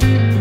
Bye.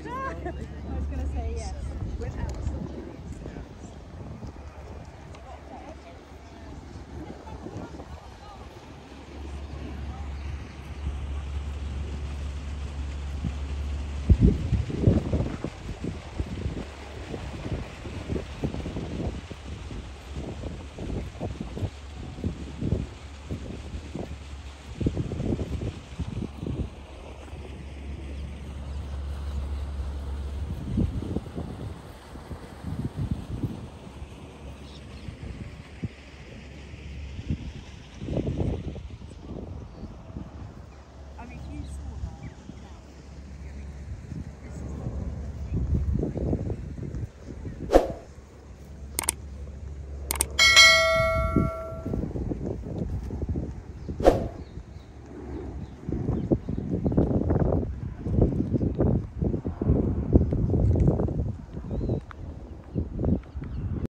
I was going to say yes. Without